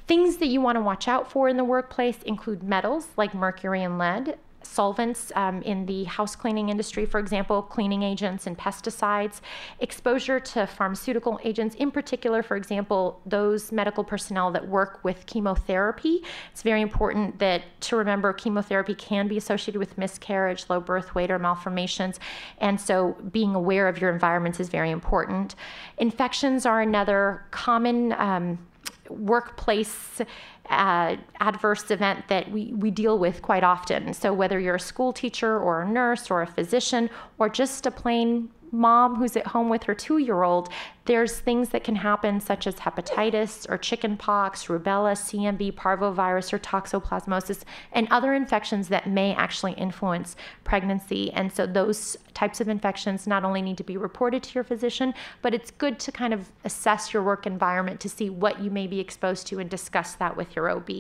Things that you want to watch out for in the workplace include metals like mercury and lead, solvents um, in the house cleaning industry, for example, cleaning agents and pesticides, exposure to pharmaceutical agents, in particular, for example, those medical personnel that work with chemotherapy. It's very important that to remember chemotherapy can be associated with miscarriage, low birth weight, or malformations, and so being aware of your environments is very important. Infections are another common um, workplace uh, adverse event that we, we deal with quite often. So, whether you're a school teacher or a nurse or a physician or just a plain mom who's at home with her two year old, there's things that can happen, such as hepatitis or chickenpox, rubella, CMV, parvovirus, or toxoplasmosis, and other infections that may actually influence pregnancy. And so, those types of infections not only need to be reported to your physician, but it's good to kind of assess your work environment to see what you may be exposed to and discuss that with your OB.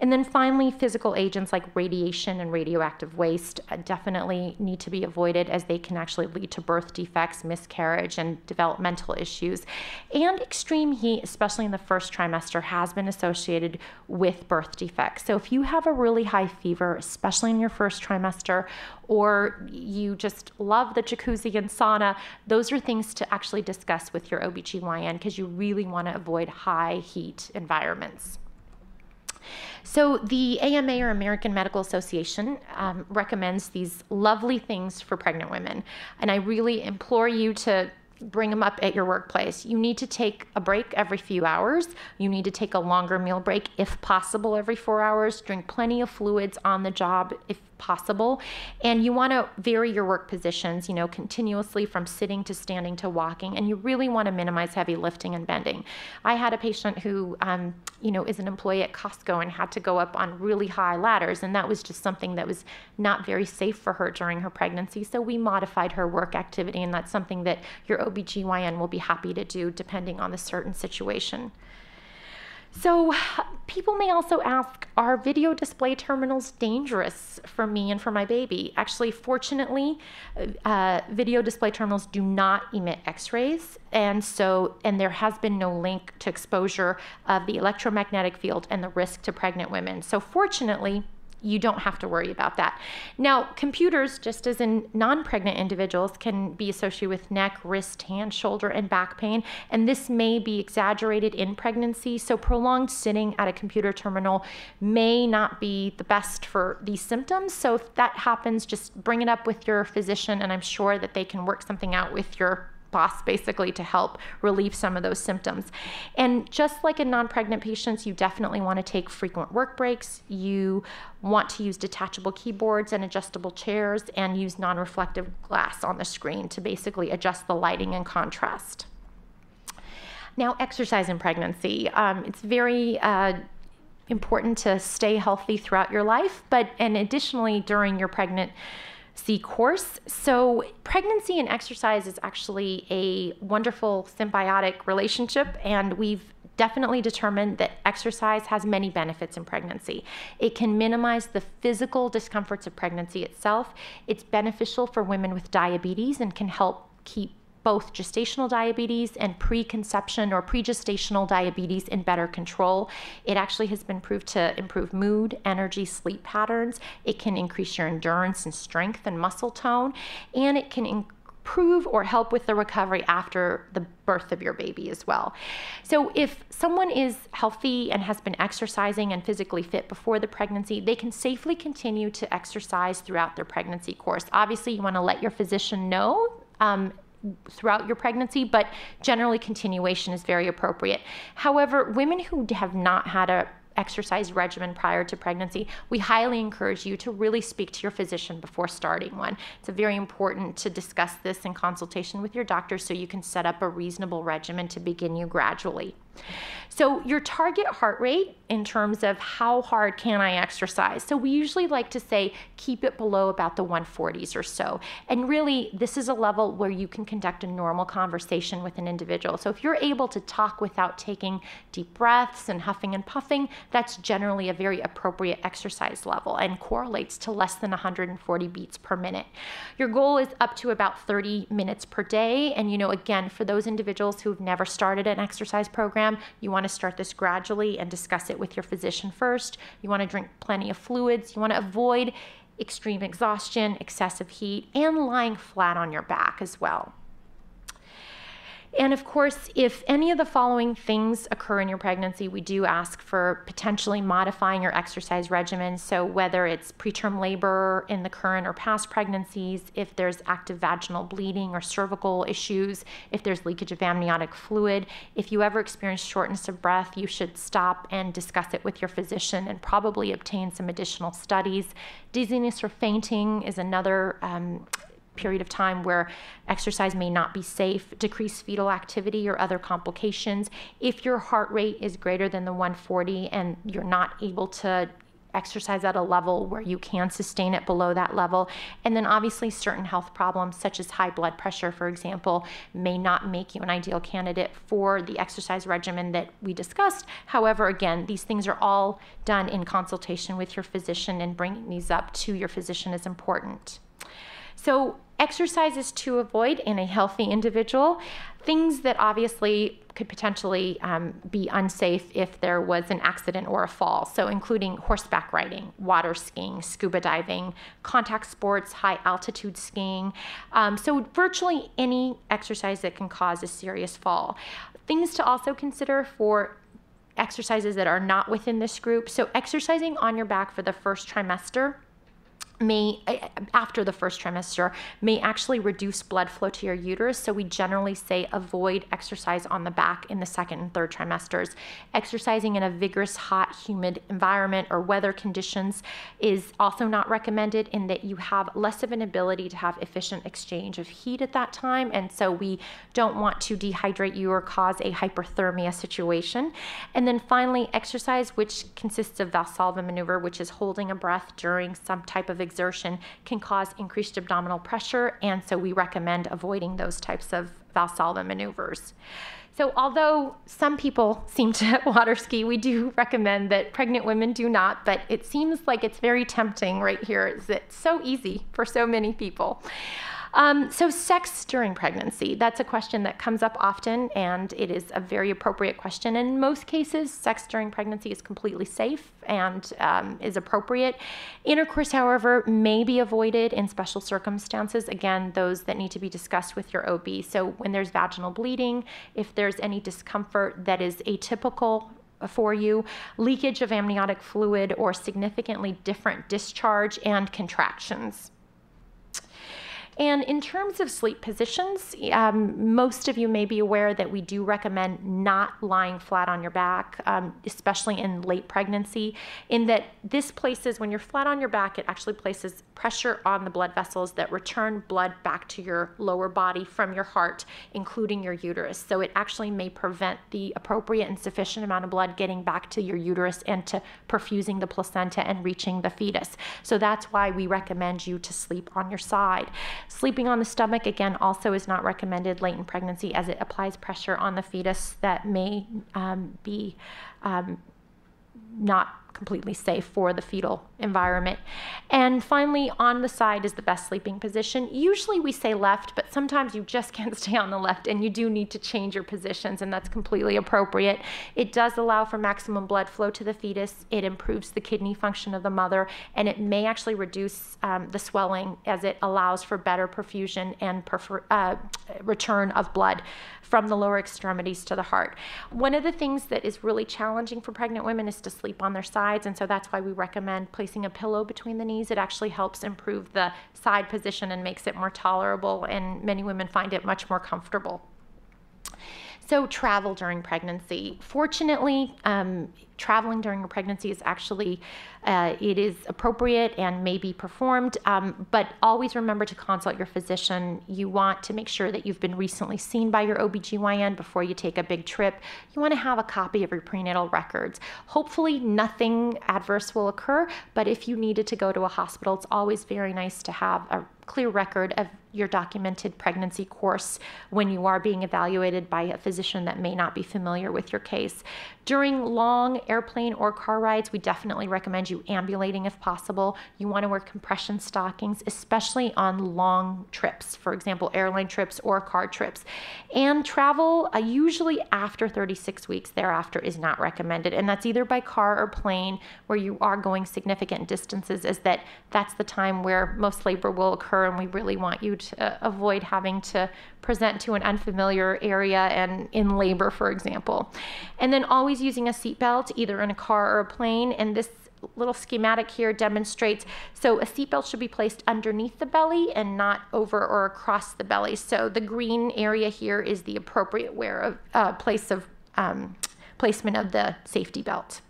And then finally, physical agents like radiation and radioactive waste uh, definitely need to be avoided as they can actually lead to birth defects, miscarriage, and developmental issues. And extreme heat, especially in the first trimester, has been associated with birth defects. So if you have a really high fever, especially in your first trimester, or you just love the jacuzzi and sauna, those are things to actually discuss with your OBGYN because you really want to avoid high heat environments. So, the AMA or American Medical Association um, recommends these lovely things for pregnant women. And I really implore you to bring them up at your workplace. You need to take a break every few hours. You need to take a longer meal break, if possible, every four hours. Drink plenty of fluids on the job, if possible. And you want to vary your work positions, you know, continuously from sitting to standing to walking. And you really want to minimize heavy lifting and bending. I had a patient who, um, you know, is an employee at Costco and had to go up on really high ladders. And that was just something that was not very safe for her during her pregnancy. So we modified her work activity. And that's something that your OBGYN will be happy to do depending on the certain situation. So, people may also ask Are video display terminals dangerous for me and for my baby? Actually, fortunately, uh, video display terminals do not emit x rays. And so, and there has been no link to exposure of the electromagnetic field and the risk to pregnant women. So, fortunately, you don't have to worry about that. Now, computers, just as in non pregnant individuals, can be associated with neck, wrist, hand, shoulder, and back pain. And this may be exaggerated in pregnancy. So, prolonged sitting at a computer terminal may not be the best for these symptoms. So, if that happens, just bring it up with your physician, and I'm sure that they can work something out with your boss basically to help relieve some of those symptoms. And just like in non pregnant patients, you definitely want to take frequent work breaks. You want to use detachable keyboards and adjustable chairs and use non reflective glass on the screen to basically adjust the lighting and contrast. Now, exercise in pregnancy. Um, it's very uh, important to stay healthy throughout your life, but and additionally during your pregnant C course. So, pregnancy and exercise is actually a wonderful symbiotic relationship, and we've definitely determined that exercise has many benefits in pregnancy. It can minimize the physical discomforts of pregnancy itself. It's beneficial for women with diabetes and can help keep both gestational diabetes and preconception or pregestational diabetes in better control. It actually has been proved to improve mood, energy, sleep patterns. It can increase your endurance and strength and muscle tone, and it can improve or help with the recovery after the birth of your baby as well. So, if someone is healthy and has been exercising and physically fit before the pregnancy, they can safely continue to exercise throughout their pregnancy course. Obviously, you want to let your physician know um, throughout your pregnancy, but generally continuation is very appropriate. However, women who have not had a exercise regimen prior to pregnancy, we highly encourage you to really speak to your physician before starting one. It's very important to discuss this in consultation with your doctor so you can set up a reasonable regimen to begin you gradually. So, your target heart rate in terms of how hard can I exercise. So, we usually like to say keep it below about the 140s or so. And really, this is a level where you can conduct a normal conversation with an individual. So, if you're able to talk without taking deep breaths and huffing and puffing, that's generally a very appropriate exercise level and correlates to less than 140 beats per minute. Your goal is up to about 30 minutes per day. And, you know, again, for those individuals who've never started an exercise program, you want to start this gradually and discuss it with your physician first. You want to drink plenty of fluids. You want to avoid extreme exhaustion, excessive heat, and lying flat on your back as well. And of course, if any of the following things occur in your pregnancy, we do ask for potentially modifying your exercise regimen. So, whether it's preterm labor in the current or past pregnancies, if there's active vaginal bleeding or cervical issues, if there's leakage of amniotic fluid, if you ever experience shortness of breath, you should stop and discuss it with your physician and probably obtain some additional studies. Dizziness or fainting is another um, period of time where exercise may not be safe, decreased fetal activity or other complications. If your heart rate is greater than the 140 and you're not able to exercise at a level where you can sustain it below that level. And then obviously certain health problems such as high blood pressure, for example, may not make you an ideal candidate for the exercise regimen that we discussed. However, again, these things are all done in consultation with your physician and bringing these up to your physician is important. So, exercises to avoid in a healthy individual, things that obviously could potentially um, be unsafe if there was an accident or a fall. So, including horseback riding, water skiing, scuba diving, contact sports, high altitude skiing. Um, so, virtually any exercise that can cause a serious fall. Things to also consider for exercises that are not within this group. So, exercising on your back for the first trimester may after the first trimester may actually reduce blood flow to your uterus. So we generally say avoid exercise on the back in the second and third trimesters. Exercising in a vigorous hot humid environment or weather conditions is also not recommended in that you have less of an ability to have efficient exchange of heat at that time. And so we don't want to dehydrate you or cause a hyperthermia situation. And then finally exercise which consists of valsalva maneuver which is holding a breath during some type of exertion can cause increased abdominal pressure, and so we recommend avoiding those types of Valsalva maneuvers. So, although some people seem to water ski, we do recommend that pregnant women do not, but it seems like it's very tempting right here. It's so easy for so many people. Um, so, sex during pregnancy, that's a question that comes up often, and it is a very appropriate question. In most cases, sex during pregnancy is completely safe and um, is appropriate. Intercourse, however, may be avoided in special circumstances. Again, those that need to be discussed with your OB. So, when there's vaginal bleeding, if there's any discomfort that is atypical for you, leakage of amniotic fluid, or significantly different discharge and contractions. And in terms of sleep positions, um, most of you may be aware that we do recommend not lying flat on your back, um, especially in late pregnancy, in that this places, when you're flat on your back, it actually places pressure on the blood vessels that return blood back to your lower body from your heart, including your uterus. So it actually may prevent the appropriate and sufficient amount of blood getting back to your uterus and to perfusing the placenta and reaching the fetus. So that's why we recommend you to sleep on your side. Sleeping on the stomach, again, also is not recommended late in pregnancy as it applies pressure on the fetus that may um, be um, not completely safe for the fetal environment. And finally, on the side is the best sleeping position. Usually we say left, but sometimes you just can't stay on the left and you do need to change your positions, and that's completely appropriate. It does allow for maximum blood flow to the fetus, it improves the kidney function of the mother, and it may actually reduce um, the swelling as it allows for better perfusion and uh, return of blood from the lower extremities to the heart. One of the things that is really challenging for pregnant women is to sleep on their sides, and so that's why we recommend placing a pillow between the knees. It actually helps improve the side position and makes it more tolerable, and many women find it much more comfortable. So, travel during pregnancy. Fortunately, um, traveling during a pregnancy is actually uh, it is appropriate and may be performed um, but always remember to consult your physician. You want to make sure that you've been recently seen by your obgyn before you take a big trip. You want to have a copy of your prenatal records. Hopefully nothing adverse will occur but if you needed to go to a hospital it's always very nice to have a clear record of your documented pregnancy course when you are being evaluated by a physician that may not be familiar with your case. During long airplane or car rides, we definitely recommend you ambulating if possible. You want to wear compression stockings, especially on long trips, for example, airline trips or car trips. And travel, uh, usually after 36 weeks thereafter, is not recommended. And that's either by car or plane where you are going significant distances, is that that's the time where most labor will occur, and we really want you to uh, avoid having to present to an unfamiliar area and in labor, for example. And then always using a seatbelt, either in a car or a plane. And this little schematic here demonstrates so a seatbelt should be placed underneath the belly and not over or across the belly. So the green area here is the appropriate wear of uh, place of um, placement of the safety belt.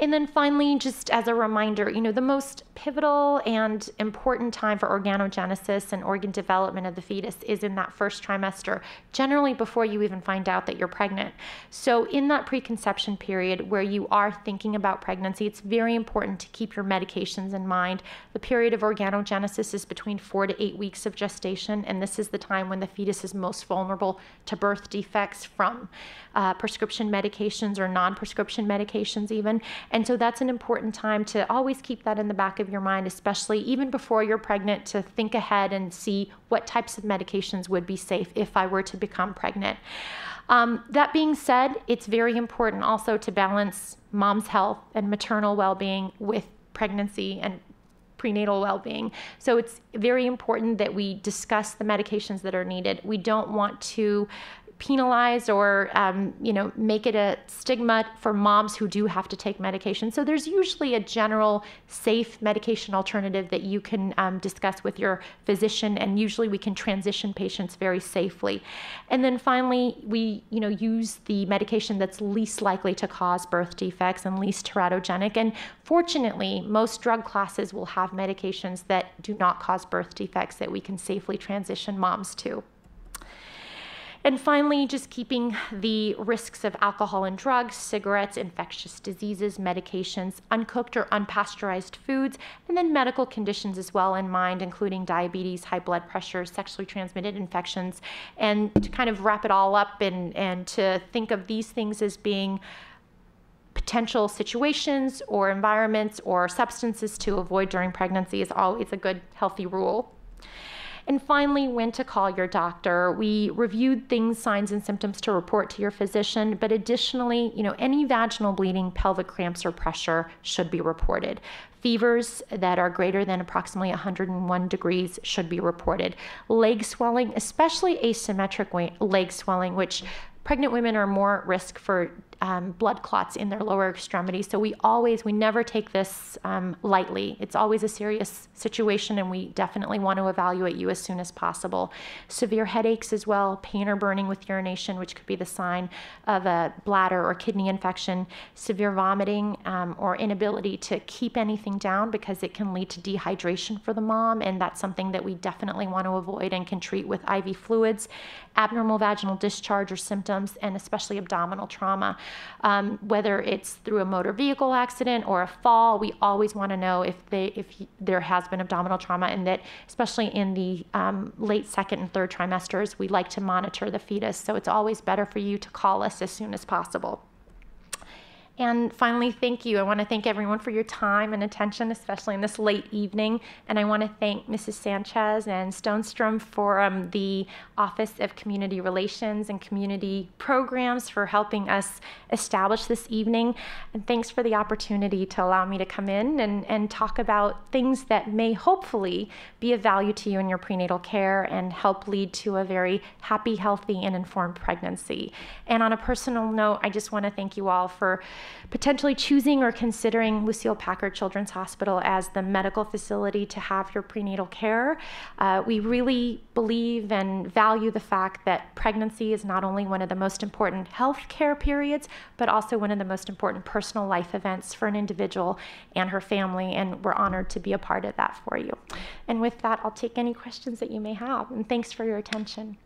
And then finally, just as a reminder, you know, the most pivotal and important time for organogenesis and organ development of the fetus is in that first trimester, generally before you even find out that you're pregnant. So, in that preconception period where you are thinking about pregnancy, it's very important to keep your medications in mind. The period of organogenesis is between four to eight weeks of gestation, and this is the time when the fetus is most vulnerable to birth defects from uh, prescription medications or non prescription medications, even. And so that's an important time to always keep that in the back of your mind, especially even before you're pregnant, to think ahead and see what types of medications would be safe if I were to become pregnant. Um, that being said, it's very important also to balance mom's health and maternal well being with pregnancy and prenatal well being. So it's very important that we discuss the medications that are needed. We don't want to penalize or um, you know make it a stigma for moms who do have to take medication. So there's usually a general safe medication alternative that you can um, discuss with your physician, and usually we can transition patients very safely. And then finally, we you know use the medication that's least likely to cause birth defects and least teratogenic. And fortunately, most drug classes will have medications that do not cause birth defects that we can safely transition moms to. And finally, just keeping the risks of alcohol and drugs, cigarettes, infectious diseases, medications, uncooked or unpasteurized foods, and then medical conditions as well in mind, including diabetes, high blood pressure, sexually transmitted infections. And to kind of wrap it all up and, and to think of these things as being potential situations or environments or substances to avoid during pregnancy is always a good, healthy rule. And finally, when to call your doctor. We reviewed things, signs, and symptoms to report to your physician, but additionally, you know, any vaginal bleeding, pelvic cramps, or pressure should be reported. Fevers that are greater than approximately 101 degrees should be reported. Leg swelling, especially asymmetric leg swelling, which pregnant women are more at risk for um, blood clots in their lower extremities. So we always, we never take this um, lightly. It's always a serious situation, and we definitely want to evaluate you as soon as possible. Severe headaches as well, pain or burning with urination, which could be the sign of a bladder or kidney infection, severe vomiting um, or inability to keep anything down because it can lead to dehydration for the mom, and that's something that we definitely want to avoid and can treat with IV fluids, abnormal vaginal discharge or symptoms, and especially abdominal trauma um, whether it's through a motor vehicle accident or a fall. We always want to know if they if there has been abdominal trauma, and that especially in the um, late second and third trimesters, we like to monitor the fetus. So it's always better for you to call us as soon as possible. And finally, thank you. I want to thank everyone for your time and attention, especially in this late evening. And I want to thank Mrs. Sanchez and Stonestrom for um, the Office of Community Relations and Community Programs for helping us establish this evening. And thanks for the opportunity to allow me to come in and, and talk about things that may hopefully be of value to you in your prenatal care and help lead to a very happy, healthy, and informed pregnancy. And on a personal note, I just want to thank you all for potentially choosing or considering Lucile Packard Children's Hospital as the medical facility to have your prenatal care. Uh, we really believe and value the fact that pregnancy is not only one of the most important health care periods, but also one of the most important personal life events for an individual and her family, and we're honored to be a part of that for you. And with that, I'll take any questions that you may have, and thanks for your attention.